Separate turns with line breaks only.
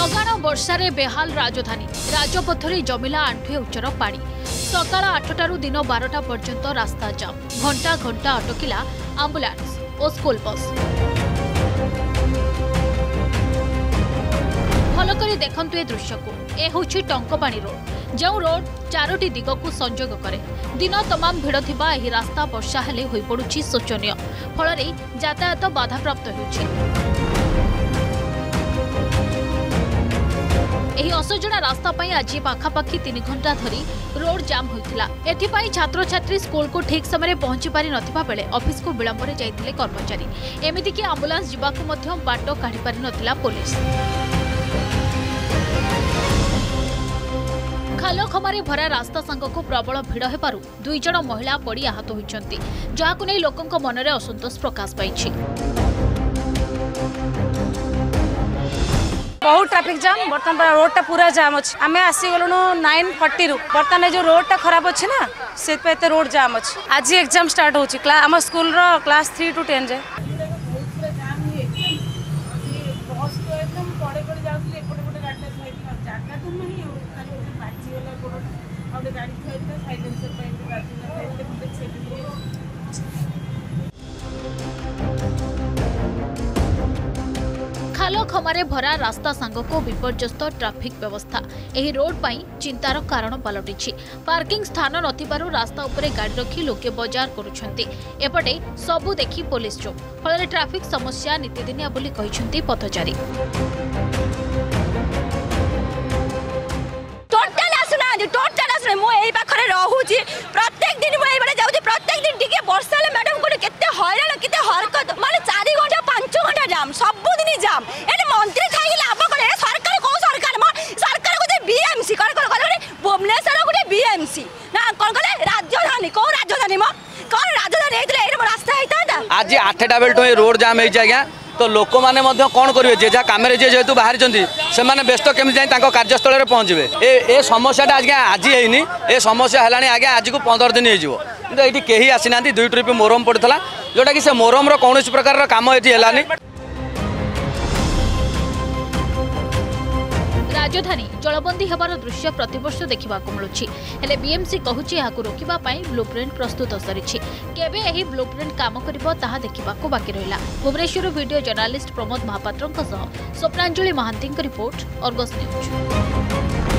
ଲଗାଣ ବର୍ଷାରେ ବେହାଲ ରାଜଧାନୀ ରାଜପଥରେ ଜମିଲା ଆଣ୍ଠୁଏ ଉଚ୍ଚର ପାଣି ସକାଳ ଆଠଟାରୁ ଦିନ ବାରଟା ପର୍ଯ୍ୟନ୍ତ ରାସ୍ତା ଜାମ୍ ଘଣ୍ଟା ଘଣ୍ଟା ଅଟକିଲା ଆମ୍ବୁଲାନ୍ସ ଓ ସ୍କୁଲ ବସ୍ ଭଲ କରି ଦେଖନ୍ତୁ ଏ ଦୃଶ୍ୟକୁ ଏ ହେଉଛି ଟଙ୍କପାଣି ରୋଡ୍ ଯେଉଁ ରୋଡ୍ ଚାରୋଟି ଦିଗକୁ ସଂଯୋଗ କରେ ଦିନ ତମାମ ଭିଡ଼ ଥିବା ଏହି ରାସ୍ତା ବର୍ଷା ହେଲେ ହୋଇପଡ଼ୁଛି ଶୋଚନୀୟ ଫଳରେ ଯାତାୟାତ ବାଧାପ୍ରାପ୍ତ ହେଉଛି ଏହି ଅସଜଡ଼ା ରାସ୍ତା ପାଇଁ ଆଜି ପାଖାପାଖି ତିନି ଘଣ୍ଟା ଧରି ରୋଡ୍ ଜାମ୍ ହୋଇଥିଲା ଏଥିପାଇଁ ଛାତ୍ରଛାତ୍ରୀ ସ୍କୁଲକୁ ଠିକ୍ ସମୟରେ ପହଞ୍ଚି ପାରିନଥିବା ବେଳେ ଅଫିସକୁ ବିଳମ୍ବରେ ଯାଇଥିଲେ କର୍ମଚାରୀ ଏମିତିକି ଆମ୍ବୁଲାନ୍ସ ଯିବାକୁ ମଧ୍ୟ ବାଟ କାଢ଼ିପାରିନଥିଲା ପୋଲିସ ଖାଲଖମାରେ ଭରା ରାସ୍ତା ସାଙ୍ଗକୁ ପ୍ରବଳ ଭିଡ଼ ହେବାରୁ ଦୁଇ ଜଣ ମହିଳା ପଡ଼ି ଆହତ ହୋଇଛନ୍ତି ଯାହାକୁ ନେଇ ଲୋକଙ୍କ ମନରେ ଅସନ୍ତୋଷ ପ୍ରକାଶ ପାଇଛି
ବହୁତ ଟ୍ରାଫିକ୍ ଜାମ୍ ବର୍ତ୍ତମାନ ପୁରା ରୋଡ଼ଟା ପୁରା ଜାମ୍ ଅଛି ଆମେ ଆସିଗଲୁଣୁ ନାଇନ୍ ଫର୍ଟିରୁ ବର୍ତ୍ତମାନ ଏ ଯେଉଁ ରୋଡ଼ଟା ଖରାପ ଅଛି ନା ସେଥିପାଇଁ ଏତେ ରୋଡ଼ ଜାମ୍ ଅଛି ଆଜି ଏକ୍ଜାମ୍ ଷ୍ଟାର୍ଟ ହେଉଛି ଆମ ସ୍କୁଲର କ୍ଲାସ୍ ଥ୍ରୀ ଟୁ ଟେନ୍ ଯାଏ
ଗାଡ଼ି ଥୁଆ ହେଇଥିଲା ସାଇଲେନ୍ସର ପାଇଁ ବାଜି খালখমারে
ভরা রাস্তা সাঙ্গক বিপর্যস্ত ট্রাফিক ব্যবস্থা এই রোড পাই চিন্তার কারণ পালটিছি পার্কিং স্থান নথিবারু রাস্তা উপরে গাড়ি রখি লোকে বজার করছেন এপটে সবু দেখি পুলিশ চোখ ফলে ট্রাফিক সমস্যা নীতিদিনিয়া বলে পথচারী টোটাল আসুনাহান্তি
টোটাল আসুন মু এই পাখরে রহুছি প্রত্যেক দিন মু এইবারে যাউছি প্রত্যেক দিন টিকে বর্ষা হলে ম্যাডাম কোন কেতে হয়রাণ কেতে হরকত মানে 4 ঘন্টা 5 ঘন্টা জাম সব ଜାମ୍ ଏଠି ମନ୍ତ୍ରୀ ଥାଇକି ଲାଭ କଲେ ସରକାର କୋଉ ସରକାର ମ ସରକାର ଗୋଟେ ବିଏମ୍ସି କଣ କଣ କଲେ ଭୁବନେଶ୍ୱର ଗୋଟେ ବିଏମ୍ସି ନା କଣ କଲେ ରାଜଧାନୀ କୋଉ ରାଜଧାନୀ ମ କଣ ରାଜଧାନୀ ହେଇଥିଲେ ଏଇଟା ରାସ୍ତା ହେଇଥାନ୍ତା
ଆଜି ଆଠଟା ବେଳଠୁ ଏ ରୋଡ୍ ଜାମ୍ ହେଇଛି ଆଜ୍ଞା ତ ଲୋକମାନେ ମଧ୍ୟ କ'ଣ କରିବେ ଯେ ଯାହା କାମରେ ଯିଏ ଯେହେତୁ ବାହାରିଛନ୍ତି ସେମାନେ ବ୍ୟସ୍ତ କେମିତି ଯାଇ ତାଙ୍କ କାର୍ଯ୍ୟସ୍ଥଳରେ ପହଞ୍ଚିବେ ଏ ଏ ସମସ୍ୟାଟା ଆଜ୍ଞା ଆଜି ହେଇନି ଏ ସମସ୍ୟା ହେଲାଣି ଆଜ୍ଞା ଆଜିକୁ ପନ୍ଦର ଦିନ ହେଇଯିବ କିନ୍ତୁ ଏଇଠି କେହି ଆସିନାହାନ୍ତି ଦୁଇ ଟ୍ରିପ୍ ମୋରମ ପଡ଼ିଥିଲା ଯେଉଁଟାକି ସେ ମୋରମର କୌଣସି ପ୍ରକାରର କାମ ଏଠି ହେଲାନି
ରାଜଧାନୀ ଜଳବନ୍ଦୀ ହେବାର ଦୃଶ୍ୟ ପ୍ରତିବର୍ଷ ଦେଖିବାକୁ ମିଳୁଛି ହେଲେ ବିଏମ୍ସି କହୁଛି ଏହାକୁ ରୋକିବା ପାଇଁ ବ୍ଲୁପ୍ରିଣ୍ଟ ପ୍ରସ୍ତୁତ ସରିଛି କେବେ ଏହି ବ୍ଲୁପ୍ରିଣ୍ଟ କାମ କରିବ ତାହା ଦେଖିବାକୁ ବାକି ରହିଲା ଭୁବନେଶ୍ୱରରୁ ଭିଡିଓ ଜର୍ଣ୍ଣାଲିଷ୍ଟ ପ୍ରମୋଦ ମହାପାତ୍ରଙ୍କ ସହ ସ୍ୱପ୍ନାଞ୍ଜଳି ମହାନ୍ତିଙ୍କ ରିପୋର୍ଟ ଅର୍ଗସ୍ ନ୍ୟୁଜ୍